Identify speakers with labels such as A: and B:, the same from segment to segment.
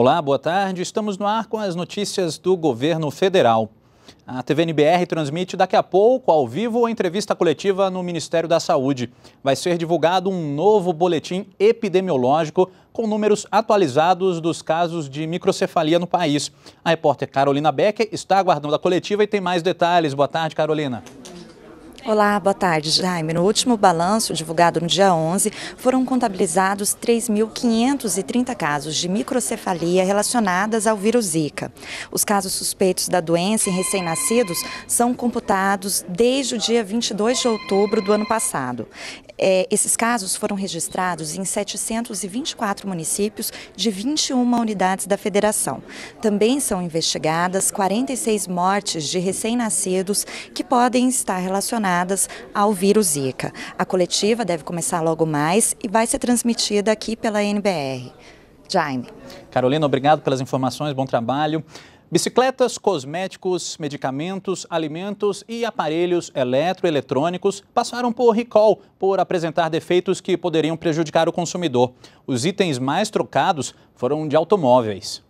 A: Olá, boa tarde. Estamos no ar com as notícias do governo federal. A TVNBR transmite daqui a pouco, ao vivo, a entrevista coletiva no Ministério da Saúde. Vai ser divulgado um novo boletim epidemiológico com números atualizados dos casos de microcefalia no país. A repórter Carolina Becker está aguardando a coletiva e tem mais detalhes. Boa tarde, Carolina.
B: Olá, boa tarde, Jaime. No último balanço, divulgado no dia 11, foram contabilizados 3.530 casos de microcefalia relacionadas ao vírus Zika. Os casos suspeitos da doença em recém-nascidos são computados desde o dia 22 de outubro do ano passado. É, esses casos foram registrados em 724 municípios de 21 unidades da federação. Também são investigadas 46 mortes de recém-nascidos que podem estar relacionadas ao vírus Zika. A coletiva deve começar logo mais e vai ser transmitida aqui pela NBR. Jaime.
A: Carolina, obrigado pelas informações, bom trabalho. Bicicletas, cosméticos, medicamentos, alimentos e aparelhos eletroeletrônicos passaram por recall por apresentar defeitos que poderiam prejudicar o consumidor. Os itens mais trocados foram de automóveis.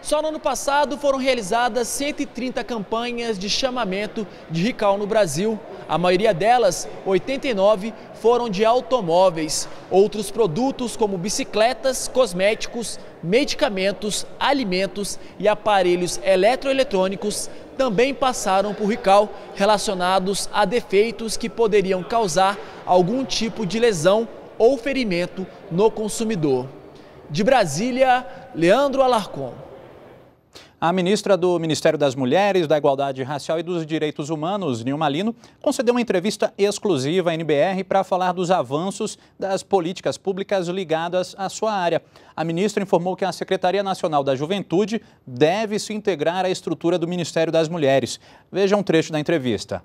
C: Só no ano passado foram realizadas 130 campanhas de chamamento de recall no Brasil. A maioria delas, 89, foram de automóveis. Outros produtos como bicicletas, cosméticos, medicamentos, alimentos e aparelhos eletroeletrônicos também passaram por recall relacionados a defeitos que poderiam causar algum tipo de lesão ou ferimento no consumidor. De Brasília, Leandro Alarcon.
A: A ministra do Ministério das Mulheres, da Igualdade Racial e dos Direitos Humanos, Nilma Lino, concedeu uma entrevista exclusiva à NBR para falar dos avanços das políticas públicas ligadas à sua área. A ministra informou que a Secretaria Nacional da Juventude deve se integrar à estrutura do Ministério das Mulheres. Veja um trecho da entrevista.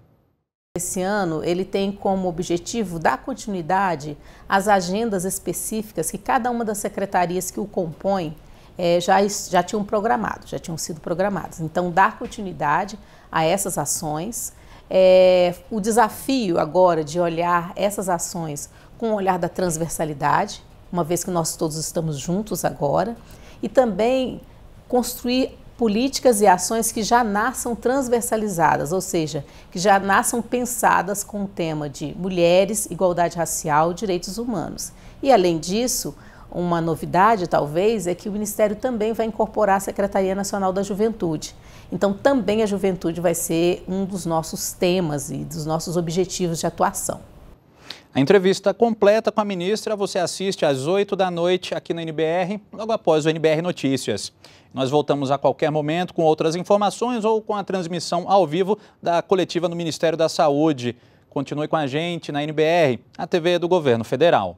D: Esse ano ele tem como objetivo dar continuidade às agendas específicas que cada uma das secretarias que o compõem é, já, já tinham programado, já tinham sido programadas. Então, dar continuidade a essas ações. É, o desafio agora de olhar essas ações com o olhar da transversalidade, uma vez que nós todos estamos juntos agora, e também construir políticas e ações que já nasçam transversalizadas, ou seja, que já nasçam pensadas com o tema de mulheres, igualdade racial, direitos humanos. E além disso, uma novidade, talvez, é que o Ministério também vai incorporar a Secretaria Nacional da Juventude. Então, também a juventude vai ser um dos nossos temas e dos nossos objetivos de atuação.
A: A entrevista completa com a ministra você assiste às 8 da noite aqui na NBR, logo após o NBR Notícias. Nós voltamos a qualquer momento com outras informações ou com a transmissão ao vivo da coletiva no Ministério da Saúde. Continue com a gente na NBR, a TV do Governo Federal.